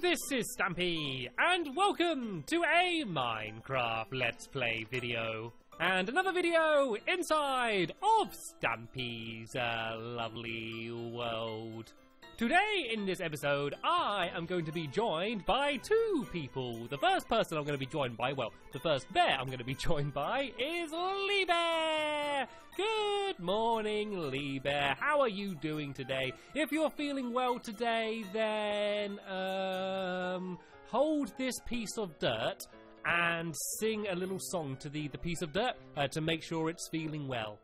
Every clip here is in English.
this is Stampy, and welcome to a Minecraft Let's Play video. And another video inside of Stampy's uh, lovely world. Today, in this episode, I am going to be joined by two people. The first person I'm going to be joined by, well, the first bear I'm going to be joined by is Lee Bear! Good morning, Lee Bear. How are you doing today? If you're feeling well today, then, um, hold this piece of dirt and sing a little song to the, the piece of dirt uh, to make sure it's feeling well.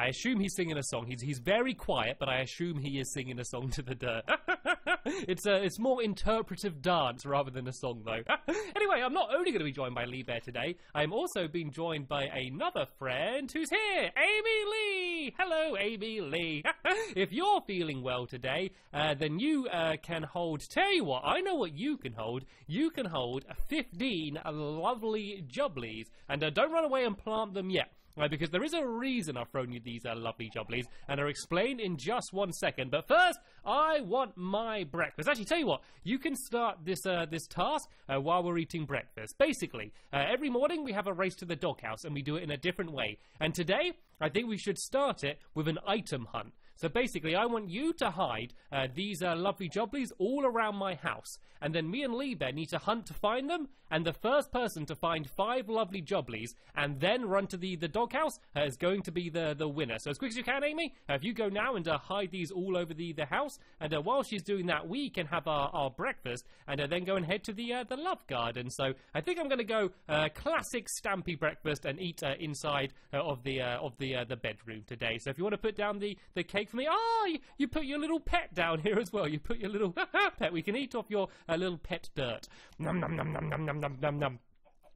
I assume he's singing a song. He's he's very quiet, but I assume he is singing a song to the dirt. it's a it's more interpretive dance rather than a song, though. anyway, I'm not only going to be joined by Lee Bear today. I'm also being joined by another friend who's here, Amy Lee. Hello, Amy Lee. if you're feeling well today, uh, then you uh, can hold. Tell you what, I know what you can hold. You can hold 15 lovely jubblies, and uh, don't run away and plant them yet. Right, because there is a reason I've thrown you these uh, lovely jubblies, and I'll explain in just one second. But first, I want my breakfast. Actually, tell you what, you can start this uh, this task uh, while we're eating breakfast. Basically, uh, every morning we have a race to the doghouse, and we do it in a different way. And today, I think we should start it with an item hunt. So basically, I want you to hide uh, these uh, lovely jubblies all around my house, and then me and Lee need to hunt to find them. And the first person to find five lovely jubblies and then run to the the doghouse uh, is going to be the the winner. So as quick as you can, Amy, uh, if you go now and uh, hide these all over the the house, and uh, while she's doing that, we can have our, our breakfast and then go and head to the the love garden. So I think I'm going to go classic Stampy breakfast and eat inside of the of the the bedroom today. So if you want to put down the the cake for me, ah, oh, you, you, put your little pet down here as well. You put your little pet. We can eat off your uh, little pet dirt. Num num num num num num nom nom nom.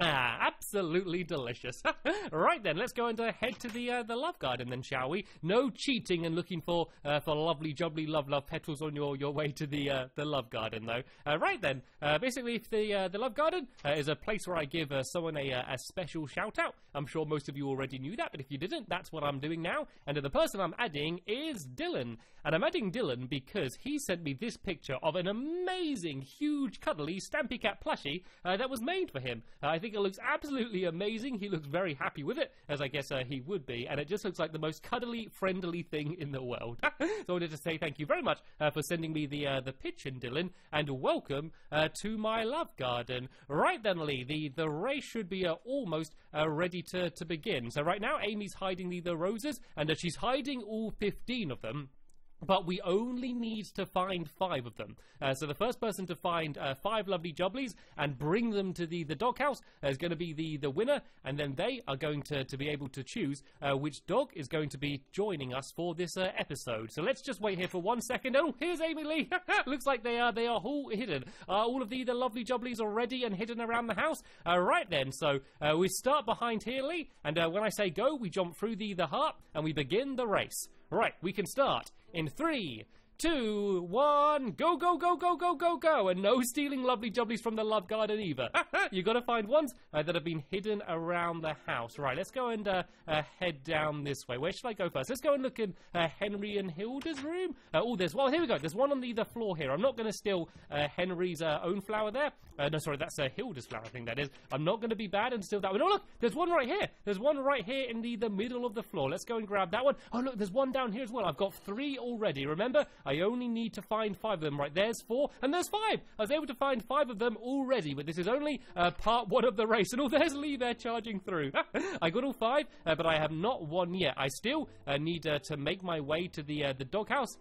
Ah, absolutely delicious. right then, let's go and uh, head to the uh, the love garden then, shall we? No cheating and looking for uh, for lovely, jubbly, love, love petals on your, your way to the uh, the love garden, though. Uh, right then, uh, basically, the the love garden is a place where I give someone a, a special shout out. I'm sure most of you already knew that, but if you didn't, that's what I'm doing now. And the person I'm adding is Dylan, and I'm adding Dylan because he sent me this picture of an amazing, huge, cuddly Stampy Cat plushie that was made for him. I think it looks absolutely amazing. He looks very happy with it, as I guess uh, he would be, and it just looks like the most cuddly, friendly thing in the world. so I wanted to say thank you very much uh, for sending me the uh, the pitch, and Dylan, and welcome uh, to my love garden. Right then, Lee, the the race should be uh, almost uh, ready to to begin. So right now, Amy's hiding the the roses, and she's hiding all fifteen of them but we only need to find five of them. Uh, so the first person to find uh, five lovely jubblies and bring them to the, the doghouse uh, is going to be the, the winner, and then they are going to, to be able to choose uh, which dog is going to be joining us for this uh, episode. So let's just wait here for one second. Oh, here's Amy Lee. Looks like they are they are all hidden. all of the, the lovely jubblies are ready and hidden around the house. right then, so we start behind here, Lee, and when I say go, we jump through the, the heart and we begin the race. Right, we can start in three, two, one, go, go, go, go, go, go, go, and no stealing lovely jubblies from the love garden either. You've got to find ones uh, that have been hidden around the house. Right, let's go and uh, uh, head down this way. Where should I go first? Let's go and look in uh, Henry and Hilda's room. Uh, oh, there's well, here we go. There's one on the, the floor here. I'm not going to steal uh, Henry's own flower there. no, sorry, that's Hilda's flower. I think that is. I'm not going to be bad and steal that one. Oh, look, there's one right here. There's one right here in the the middle of the floor. Let's go and grab that one. Oh, look, there's one down here as well. I've got three already. Remember, I only need to find five of them. Right, there's four, and there's five. I was able to find five of them already, but this is only uh, part one of the race. And oh, there's Lee there charging through. I got all five, uh, but I have not won yet. I still uh, need uh, to make my way to the uh, the doghouse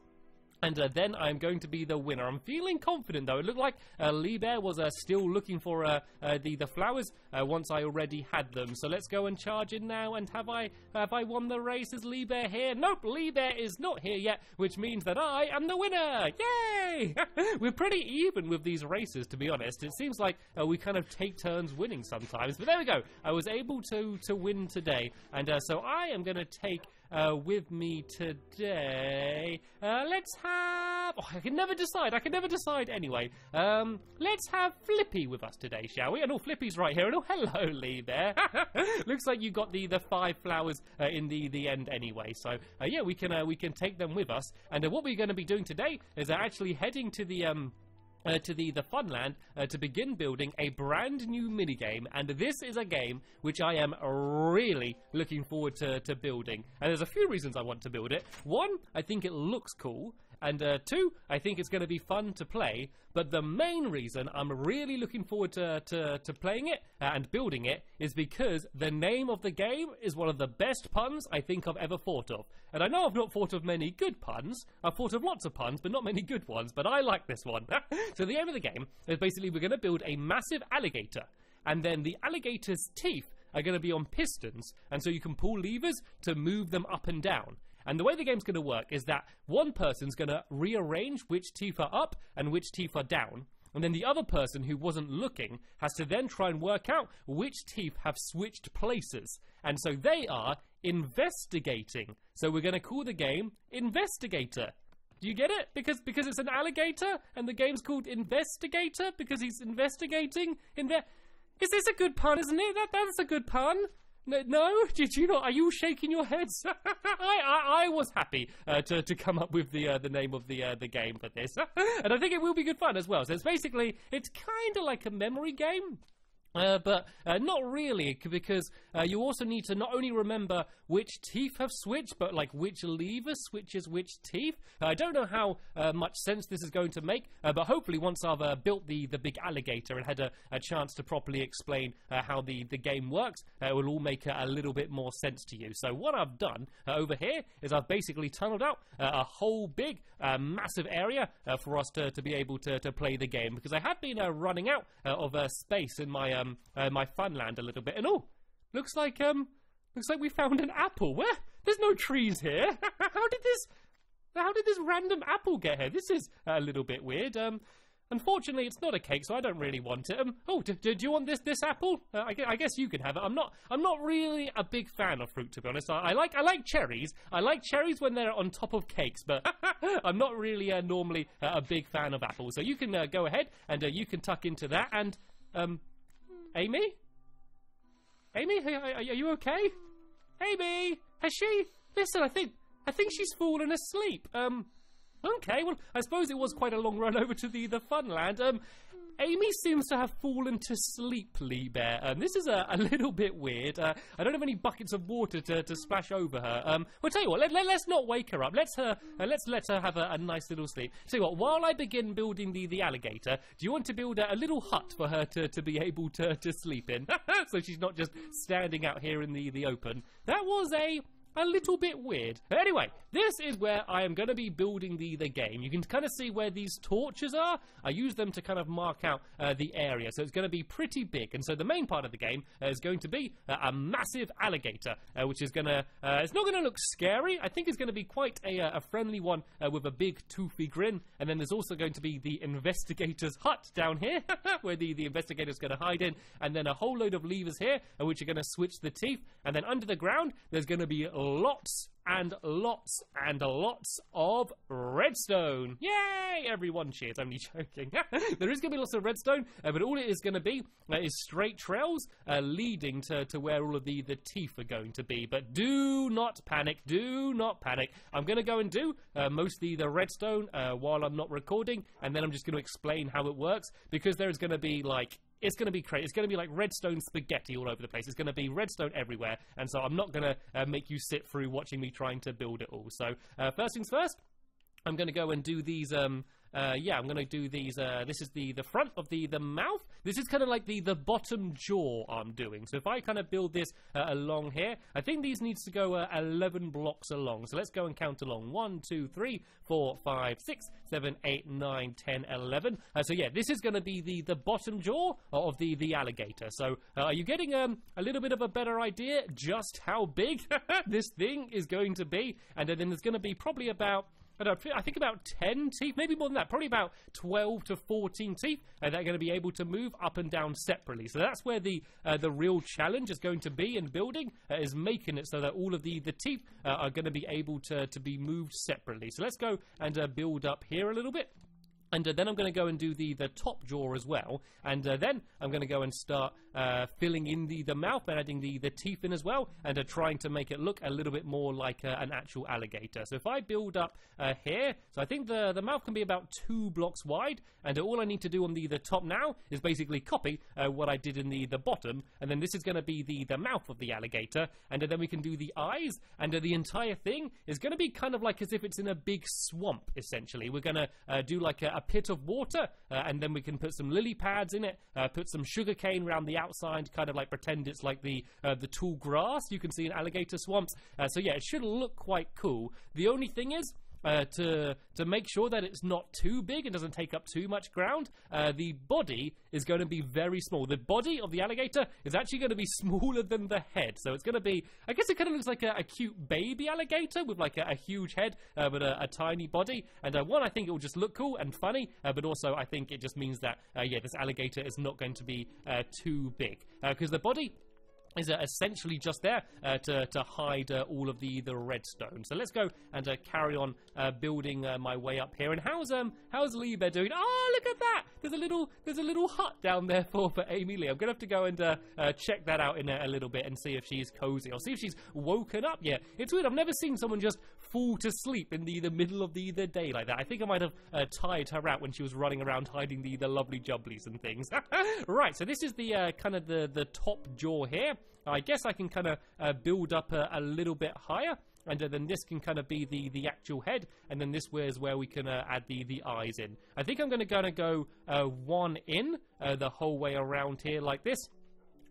and uh, then I'm going to be the winner. I'm feeling confident though. It looked like uh, Lee Bear was uh, still looking for uh, uh, the the flowers uh, once I already had them. So let's go and charge in now. And have I have I won the race? Is Lee Bear here? Nope, Lee Bear is not here yet, which means that I am the winner. Yay! We're pretty even with these races, to be honest. It seems like we kind of take turns winning sometimes. But there we go. I was able to to win today, and so I am going to take uh, with me today. Uh, let's have. Oh, I can never decide. I can never decide anyway. Um, let's have Flippy with us today, shall we? And oh, Flippy's right here. And oh, hello, Lee there. Looks like you got the the five flowers uh, in the the end anyway. So uh, yeah, we can uh, we can take them with us. And uh, what we're going to be doing today is actually heading to the um uh, to the, the Funland uh, to begin building a brand new minigame. And this is a game which I am really looking forward to, to building. And there's a few reasons I want to build it. One, I think it looks cool. And uh, two, I think it's going to be fun to play. But the main reason I'm really looking forward to, to, to playing it uh, and building it is because the name of the game is one of the best puns I think I've ever thought of. And I know I've not thought of many good puns. I've thought of lots of puns, but not many good ones. But I like this one. so the aim of the game is basically we're going to build a massive alligator. And then the alligator's teeth are going to be on pistons. And so you can pull levers to move them up and down. And the way the game's going to work is that one person's going to rearrange which teeth are up and which teeth are down. And then the other person who wasn't looking has to then try and work out which teeth have switched places. And so they are investigating. So we're going to call the game Investigator. Do you get it? Because because it's an alligator and the game's called Investigator because he's investigating. Is this a good pun, isn't it? That that's a good pun. No, did you not? Are you shaking your heads? I, I, I was happy uh, to, to come up with the uh, the name of the uh, the game for this, and I think it will be good fun as well. So it's basically it's kind of like a memory game. Uh, but uh, not really, because uh, you also need to not only remember which teeth have switched, but like which lever switches which teeth. Uh, I don't know how uh, much sense this is going to make, uh, but hopefully once I've built the, the big alligator and had a, a chance to properly explain how the, the game works, it will all make a, little bit more sense to you. So what I've done over here is I've basically tunneled out a whole big, massive area for us to, to be able to, to play the game, because I have been running out of space in my um, uh, my Funland a little bit. And oh, looks like um, looks like we found an apple. Where? There's no trees here. how did this? How did this random apple get here? This is a little bit weird. Um, Unfortunately, it's not a cake, so I don't really want it. Um, oh, do, do, do you want this this apple? Uh, I, I, guess you can have it. I'm not I'm not really a big fan of fruit, to be honest. I, I like I like cherries. I like cherries when they're on top of cakes, but I'm not really uh, normally uh, a big fan of apples. So you can uh, go ahead and uh, you can tuck into that. And um, Amy? Amy, are, are you okay? Amy, has she? Listen, I think I think she's fallen asleep. Um, okay. Well, I suppose it was quite a long run over to the the Funland. Um, Amy seems to have fallen to sleep, Lee Bear. Um, this is a, a little bit weird. Uh, I don't have any buckets of water to, to splash over her. Um, well, tell you what, let, let, us not wake her up. Let's her, uh, let's let her have a, a, nice little sleep. You what, while I begin building the, the alligator, do you want to build a, a little hut for her to, to be able to, to sleep in? so she's not just standing out here in the, the open. That was a a little bit weird. Anyway, this is where I am going to be building the, the game. You can kind of see where these torches are. I use them to kind of mark out uh, the area, so it's going to be pretty big. And so the main part of the game uh, is going to be uh, a massive alligator, uh, which is going to, it's not going to look scary. I think it's going to be quite a, a friendly one with a big toothy grin. And then there's also going to be the investigator's hut down here, where the, the investigator's going to hide in. And then a whole load of levers here, which are going to switch the teeth. And then under the ground, there's going to be lots and lots and lots of redstone. Yay! Everyone cheers. I'm only joking. there is going to be lots of redstone, uh, but all it is going to be uh, is straight trails uh, leading to, to where all of the, the teeth are going to be. But do not panic. Do not panic. I'm going to go and do uh, mostly the redstone uh, while I'm not recording, and then I'm just going to explain how it works because there is going to be like it's going to be crazy. It's going to be like redstone spaghetti all over the place. It's going to be redstone everywhere. And so I'm not going to uh, make you sit through watching me trying to build it all. So uh, first things first, I'm going to go and do these um, uh, yeah, I'm going to do these. Uh, this is the, the front of the, the mouth. This is kind of like the, the bottom jaw I'm doing. So if I kind of build this uh, along here, I think these needs to go uh, 11 blocks along. So let's go and count along. 1, 2, 3, 4, 5, 6, 7, 8, 9, 10, 11. Uh, so yeah, this is going to be the, the bottom jaw of the, the alligator. So uh, are you getting um, a little bit of a better idea just how big this thing is going to be? And then there's going to be probably about I, don't, I think about 10 teeth, maybe more than that, probably about 12 to 14 teeth that are going to be able to move up and down separately. So that's where the uh, the real challenge is going to be in building, uh, is making it so that all of the, the teeth uh, are going to be able to, to be moved separately. So let's go and uh, build up here a little bit. And uh, then I'm going to go and do the, the top jaw as well. And uh, then I'm going to go and start uh, filling in the, the mouth and adding the, the teeth in as well. And uh, trying to make it look a little bit more like uh, an actual alligator. So if I build up uh, here, so I think the, the mouth can be about two blocks wide. And all I need to do on the, the top now is basically copy what I did in the, the bottom. And then this is going to be the, the mouth of the alligator. And then we can do the eyes. And the entire thing is going to be kind of like as if it's in a big swamp, essentially. We're going to do like a, a pit of water, uh, and then we can put some lily pads in it, uh, put some sugar cane around the outside, kind of like pretend it's like the uh, the tall grass you can see in alligator swamps. Uh, so yeah, it should look quite cool. The only thing is, uh, to to make sure that it's not too big and doesn't take up too much ground. Uh, the body is going to be very small. The body of the alligator is actually going to be smaller than the head, so it's going to be. I guess it kind of looks like a, a cute baby alligator with like a, a huge head uh, but a, a, tiny body. And uh, one, I think it will just look cool and funny, uh, but also I think it just means that yeah, this alligator is not going to be too big because the body is uh, essentially just there uh, to, to hide uh, all of the, the redstone. So let's go and uh, carry on uh, building uh, my way up here. And how's um how's Lee Bear doing? Oh, look at that! There's a little there's a little hut down there for, for Amy Lee. I'm gonna have to go and check that out in a, a, little bit and see if she's cozy. I'll see if she's woken up yet. It's weird. I've never seen someone just fall to sleep in the, the middle of the, the day like that. I think I might have tied her out when she was running around hiding the, the lovely jubblies and things. right. So this is the kind of the the top jaw here. I guess I can kind of uh, build up a, a, little bit higher. And uh, then this can kind of be the, the actual head, and then this is where we can uh, add the, the eyes in. I think I'm going to kind of go uh, one in uh, the whole way around here like this,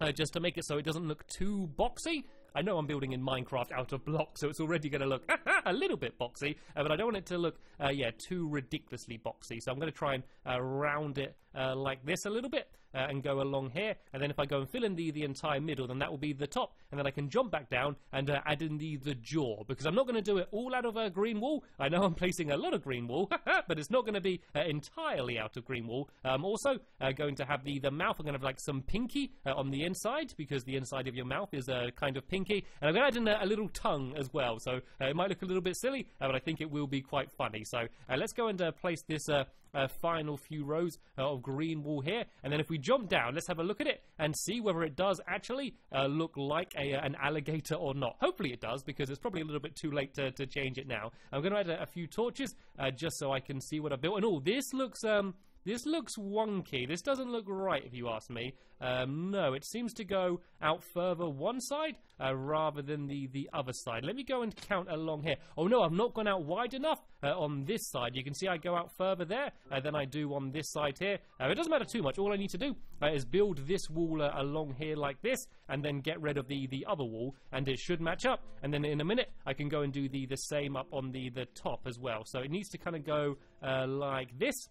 uh, just to make it so it doesn't look too boxy. I know I'm building in Minecraft out of blocks, so it's already going to look a little bit boxy, but I don't want it to look, yeah, too ridiculously boxy. So I'm going to try and round it like this a little bit uh, and go along here. And then if I go and fill in the, the entire middle, then that will be the top. And then I can jump back down and uh, add in the, the jaw. Because I'm not going to do it all out of uh, green wool. I know I'm placing a lot of green wool, but it's not going to be uh, entirely out of green wool. I'm also uh, going to have the, the mouth. I'm going to have like some pinky uh, on the inside because the inside of your mouth is a kind of pinky. And I'm going to add in a, a, little tongue as well. So it might look a little bit silly, but I think it will be quite funny. So let's go and place this uh, final few rows uh, of green wool here. And then if we jump down, let's have a look at it and see whether it does actually uh, look like a, uh, an alligator or not. Hopefully it does, because it's probably a little bit too late to, to change it now. I'm going to add a, a few torches uh, just so I can see what I've built. And oh, this looks... Um, this looks wonky. This doesn't look right, if you ask me. Um, no, it seems to go out further one side uh, rather than the, the other side. Let me go and count along here. Oh no, I've not gone out wide enough uh, on this side. You can see I go out further there uh, than I do on this side here. Uh, it doesn't matter too much. All I need to do uh, is build this wall uh, along here like this and then get rid of the, the other wall and it should match up. And then in a minute, I can go and do the, the same up on the, the top as well. So it needs to kind of go like this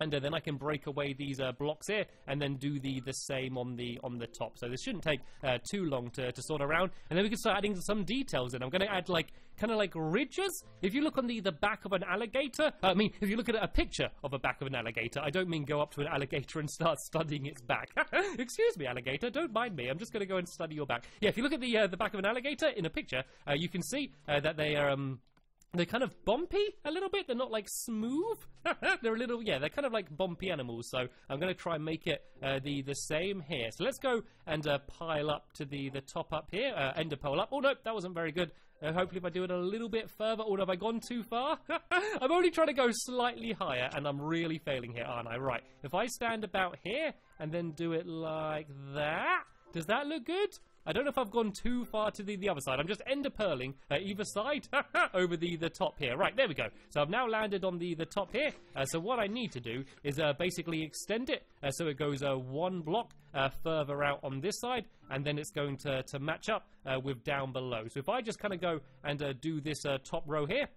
and uh, then I can break away these uh, blocks here and then do the the same on the on the top. So this shouldn't take uh, too long to, to sort around, and then we can start adding some details in. I'm going to add like kind of like ridges. If you look on the the back of an alligator, I mean, if you look at a picture of a back of an alligator, I don't mean go up to an alligator and start studying its back. Excuse me, alligator, don't mind me. I'm just going to go and study your back. Yeah, if you look at the uh, the back of an alligator in a picture, uh, you can see uh, that they are um they're kind of bumpy a little bit. They're not like smooth. they're a little, yeah, they're kind of like bumpy animals. So I'm going to try and make it uh, the the same here. So let's go and uh, pile up to the the top up here. Uh, ender pearl up. Oh no, that wasn't very good. Uh, hopefully, if I do it a little bit further, or have I gone too far? I'm only trying to go slightly higher, and I'm really failing here, aren't I? Right. If I stand about here and then do it like that, does that look good? I don't know if I've gone too far to the, the other side. I'm just ender pearling uh, either side over the, the top here. Right, there we go. So I've now landed on the, the top here. Uh, so what I need to do is uh, basically extend it uh, so it goes uh, one block uh, further out on this side and then it's going to, to match up with down below. So if I just kind of go and do this top row here,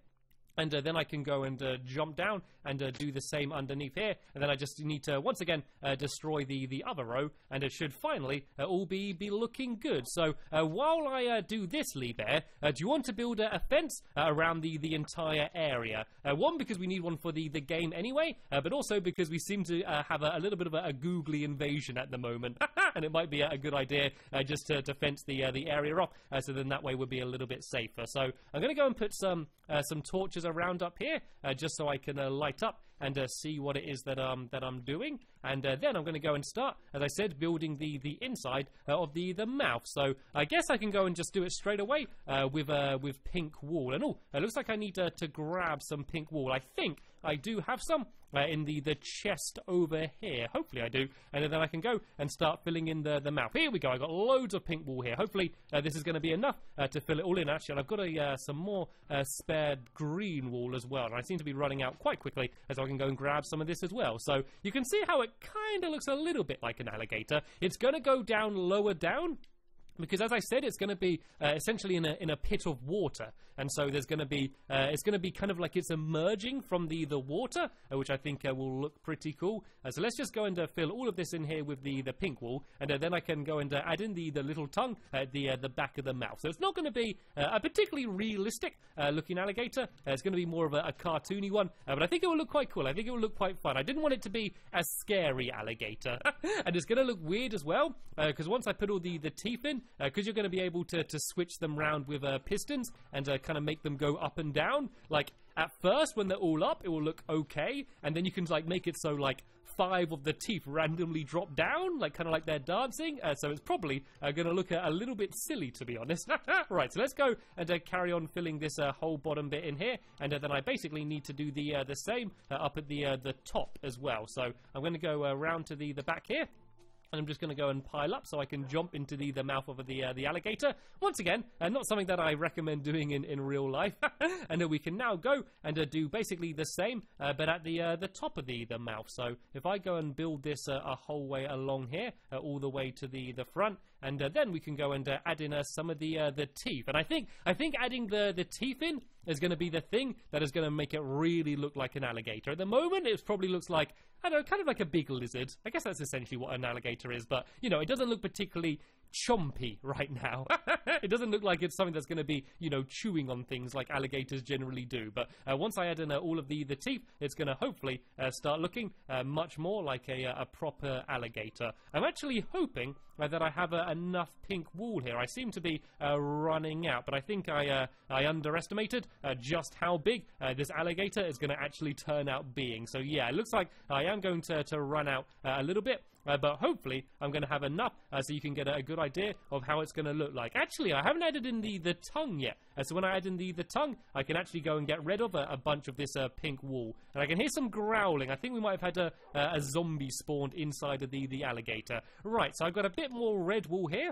and uh, then I can go and uh, jump down and uh, do the same underneath here, and then I just need to once again uh, destroy the the other row, and it should finally uh, all be be looking good. So uh, while I do this, Lee Bear, do you want to build a, fence around the the entire area? one because we need one for the the game anyway, but also because we seem to have a, a, little bit of a, a, googly invasion at the moment, and it might be a, a good idea just to, to fence the the area off, so then that way we'll be a little bit safer. So I'm going to go and put some some torches around up here, uh, just so I can uh, light up and uh, see what it is that um that I'm doing. And uh, then I'm going to go and start, as I said, building the the inside uh, of the the mouth. So I guess I can go and just do it straight away uh, with uh, with pink wool. And oh, it looks like I need to, to grab some pink wool. I think I do have some uh, in the, the chest over here. Hopefully I do. And then I can go and start filling in the, the mouth. Here we go. I've got loads of pink wool here. Hopefully uh, this is going to be enough uh, to fill it all in. Actually, and I've got a, uh, some more uh, spared green wool as well. And I seem to be running out quite quickly as I can go and grab some of this as well. So you can see how it kind of looks a little bit like an alligator. It's going to go down lower down because as I said, it's going to be uh, essentially in a in a pit of water, and so there's going to be uh, it's going to be kind of like it's emerging from the the water, uh, which I think uh, will look pretty cool. Uh, so let's just go and uh, fill all of this in here with the the pink wool, and then I can go and add in the the little tongue at the the back of the mouth. So it's not going to be a particularly realistic looking alligator. it's going to be more of a, a cartoony one, but I think it will look quite cool. I think it will look quite fun. I didn't want it to be a scary alligator, and it's going to look weird as well because once I put all the the teeth in because uh, you're going to be able to, to switch them round with uh, pistons and uh, kind of make them go up and down. Like at first, when they're all up, it will look okay, and then you can like make it so like five of the teeth randomly drop down, like kind of like they're dancing. Uh, so it's probably uh, going to look a, a, little bit silly, to be honest. right, so let's go and uh, carry on filling this whole bottom bit in here, and then I basically need to do the the same up at the the top as well. So I'm going to go around to the the back here and I'm just going to go and pile up so I can jump into the, the mouth of the uh, the alligator. Once again, uh, not something that I recommend doing in, in real life. and uh, we can now go and uh, do basically the same, uh, but at the uh, the top of the, the mouth. So if I go and build this a whole way along here, all the way to the, the front, and uh, then we can go and uh, add in uh, some of the the teeth. And I think I think adding the, the teeth in is going to be the thing that is going to make it really look like an alligator. At the moment, it probably looks like I don't know, kind of like a big lizard. I guess that's essentially what an alligator is, but you know, it doesn't look particularly chompy right now. it doesn't look like it's something that's going to be, you know, chewing on things like alligators generally do. But uh, once I add in uh, all of the, the teeth, it's going to hopefully uh, start looking uh, much more like a, uh, a proper alligator. I'm actually hoping uh, that I have enough pink wool here. I seem to be running out, but I think I, I underestimated just how big this alligator is going to actually turn out being. So yeah, it looks like I am going to, to run out a little bit. Uh, but hopefully I'm going to have enough uh, so you can get a, a good idea of how it's going to look like. Actually, I haven't added in the, the tongue yet. Uh, so when I add in the, the tongue, I can actually go and get rid of a, a bunch of this uh, pink wool. And I can hear some growling. I think we might have had a, a zombie spawned inside of the, the alligator. Right, so I've got a bit more red wool here.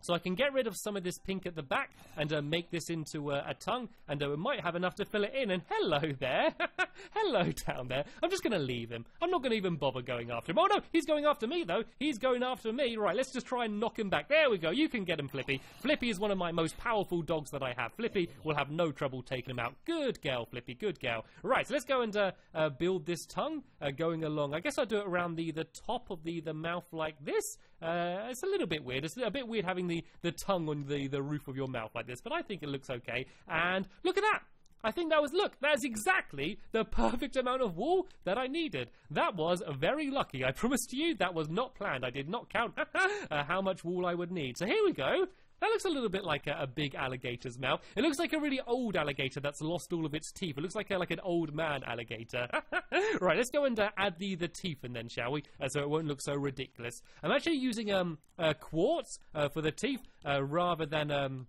So I can get rid of some of this pink at the back and uh, make this into uh, a tongue, and uh, we might have enough to fill it in. And hello there, hello down there. I'm just going to leave him. I'm not going to even bother going after him. Oh no, he's going after me though. He's going after me. Right, let's just try and knock him back. There we go. You can get him, Flippy. Flippy is one of my most powerful dogs that I have. Flippy will have no trouble taking him out. Good girl, Flippy. Good girl. Right, so let's go and uh, uh, build this tongue uh, going along. I guess I'll do it around the the top of the the mouth like this. It's a little bit weird. It's a bit weird having the, the tongue on the, the roof of your mouth like this, but I think it looks okay. And look at that! I think that was, look, that's exactly the perfect amount of wool that I needed. That was very lucky. I promise to you that was not planned. I did not count uh, how much wool I would need. So here we go. That looks a little bit like a, a, big alligator's mouth. It looks like a really old alligator that's lost all of its teeth. It looks like a, like an old man alligator. right, let's go and uh, add the, the teeth and then, shall we? Uh, so it won't look so ridiculous. I'm actually using um uh, quartz uh, for the teeth uh, rather than um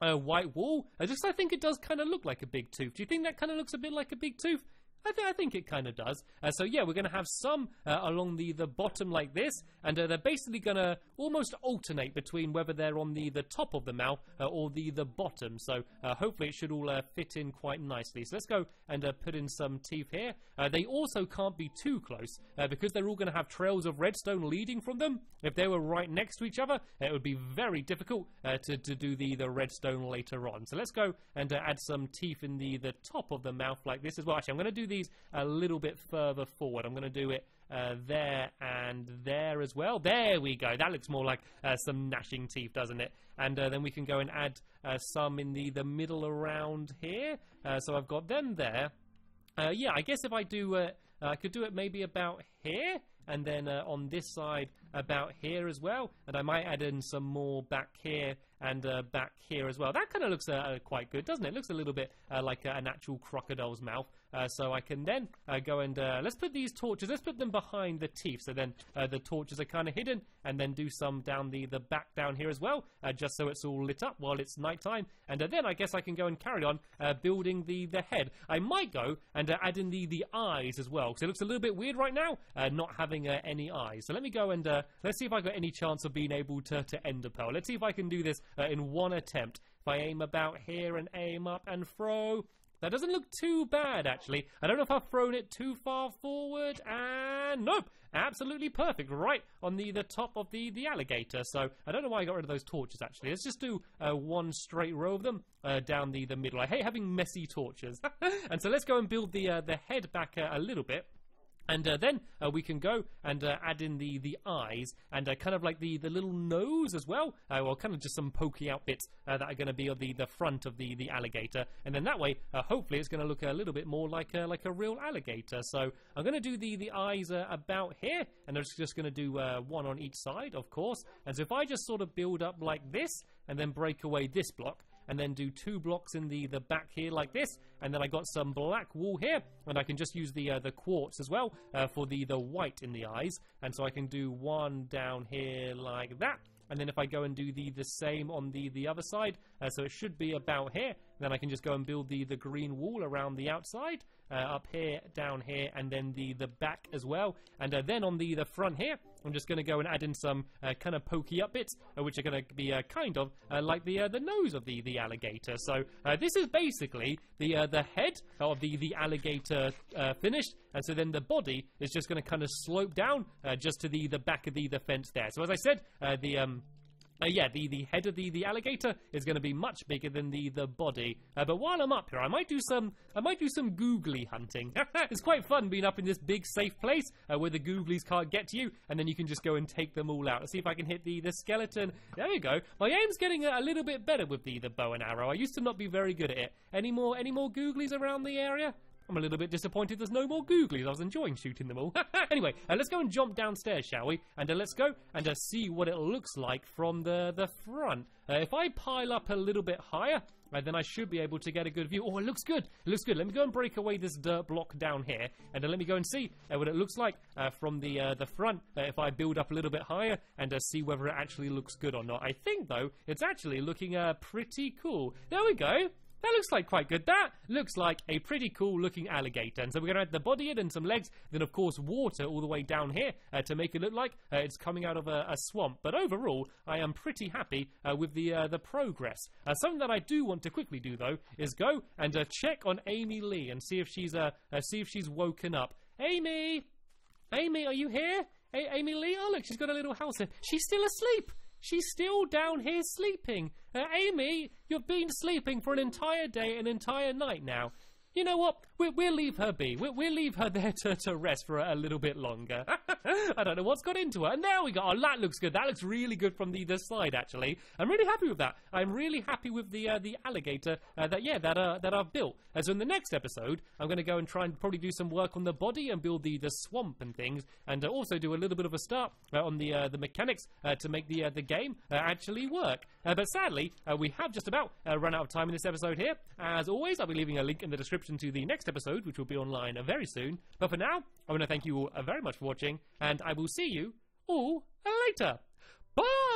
white wool. I just I think it does kind of look like a big tooth. Do you think that kind of looks a bit like a big tooth? I, th- I think it kind of does. Uh, so yeah, we're going to have some uh, along the, the bottom like this, and uh, they're basically going to almost alternate between whether they're on the, the top of the mouth uh, or the, the bottom. So uh, hopefully it should all uh, fit in quite nicely. So let's go and put in some teeth here. they also can't be too close because they're all going to have trails of redstone leading from them. If they were right next to each other, it would be very difficult to, to do the, the redstone later on. So let's go and add some teeth in the, the top of the mouth like this as well. Actually, I'm going to do these a little bit further forward. I'm going to do it uh, there and there as well. There we go. That looks more like uh, some gnashing teeth, doesn't it? And uh, then we can go and add uh, some in the, the middle around here. Uh, so I've got them there. Uh, yeah, I guess if I do, I could do it maybe about here. And then on this side, about here as well. And I might add in some more back here and uh, back here as well. That kind of looks uh, quite good, doesn't it? it? Looks a little bit uh, like an actual crocodile's mouth. Uh, so I can then uh, go and uh, let's put these torches. Let's put them behind the teeth, so then the torches are kind of hidden, and then do some down the the back down here as well, just so it's all lit up while it's nighttime. And then I guess I can go and carry on building the the head. I might go and add in the the eyes as well, because it looks a little bit weird right now, not having any eyes. So let me go and let's see if I got any chance of being able to to ender pearl. Let's see if I can do this uh, in one attempt. If I aim about here and aim up and throw, that doesn't look too bad, actually. I don't know if I've thrown it too far forward, and nope, absolutely perfect, right on the, the top of the, the alligator. So I don't know why I got rid of those torches, actually. Let's just do uh, one straight row of them uh, down the, the middle. I hate having messy torches. and so let's go and build the, uh, the head back uh, a little bit. And uh, then uh, we can go and uh, add in the, the eyes and uh, kind of like the, the little nose as well, uh, or kind of just some pokey out bits uh, that are going to be on the, the front of the, the alligator. And then that way, hopefully, it's going to look a little bit more like a, like a real alligator. So I'm going to do the, the eyes about here, and I'm just going to do one on each side, of course. And so if I just sort of build up like this and then break away this block, and then do two blocks in the, the back here like this. And then I got some black wool here, and I can just use the uh, the quartz as well uh, for the, the white in the eyes. And so I can do one down here like that. And then if I go and do the, the same on the, the other side, uh, so it should be about here, then I can just go and build the, the green wool around the outside uh, up here, down here, and then the, the back as well. And uh, then on the, the front here, I'm just going to go and add in some uh, kind of pokey up bits, uh, which are going to be uh, kind of uh, like the the nose of the, the alligator. So this is basically the the head of the, the alligator finished, and so then the body is just going to kind of slope down just to the, the back of the, the fence there. So as I said, the um, uh, yeah, the, the head of the, the alligator is going to be much bigger than the, the body. Uh, but while I'm up here, I might do some I might do some googly hunting. it's quite fun being up in this big safe place uh, where the googlies can't get to you, and then you can just go and take them all out. Let's see if I can hit the, the skeleton. There we go. My aim's getting a, a little bit better with the, the bow and arrow. I used to not be very good at it. Any more any more googlies around the area? I'm a little bit disappointed there's no more googlies. I was enjoying shooting them all. anyway, uh, let's go and jump downstairs, shall we? And uh, let's go and uh, see what it looks like from the, the front. Uh, if I pile up a little bit higher, uh, then I should be able to get a good view. Oh, it looks good. It looks good. Let me go and break away this dirt block down here, and let me go and see uh, what it looks like from the the front. if I build up a little bit higher and see whether it actually looks good or not. I think though it's actually looking pretty cool. There we go. That looks like quite good. That looks like a pretty cool looking alligator. And so we're going to add the body in and some legs, then of course water all the way down here uh, to make it look like uh, it's coming out of a, a, swamp. But overall, I am pretty happy uh, with the uh, the progress. Uh, something that I do want to quickly do though is go and uh, check on Amy Lee and see if she's see if she's woken up. Amy, Amy, are you here? A- Amy Lee, oh look, she's got a little house here. She's still asleep. She's still down here sleeping. Uh, Amy, you've been sleeping for an entire day, an entire night now. You know what? We'll, we'll leave her be. We'll, we'll, leave her there to, to rest for a, a little bit longer. I don't know what's got into her. And there we go. Oh, that looks good. That looks really good from the, the side, actually. I'm really happy with that. I'm really happy with the uh, the alligator uh, that yeah that uh, that I've built. Uh, so in the next episode, I'm going to go and try and probably do some work on the body and build the, the swamp and things, and uh, also do a little bit of a start uh, on the uh, the mechanics to make the the game actually work. but sadly, we have just about run out of time in this episode here. As always, I'll be leaving a link in the description to the next episode, which will be online very soon. But for now, I want to thank you all uh, very much for watching, and I will see you all later. Bye!